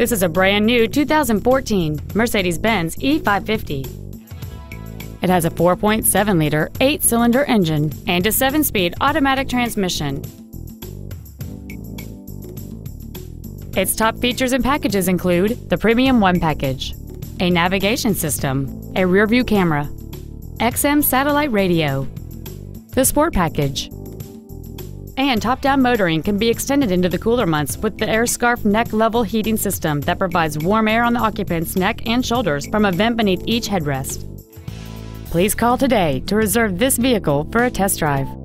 This is a brand new 2014 Mercedes-Benz E550. It has a 4.7-liter, eight-cylinder engine and a seven-speed automatic transmission. Its top features and packages include the Premium One package, a navigation system, a rear-view camera, XM satellite radio, the Sport package, and top-down motoring can be extended into the cooler months with the air scarf neck level heating system that provides warm air on the occupant's neck and shoulders from a vent beneath each headrest. Please call today to reserve this vehicle for a test drive.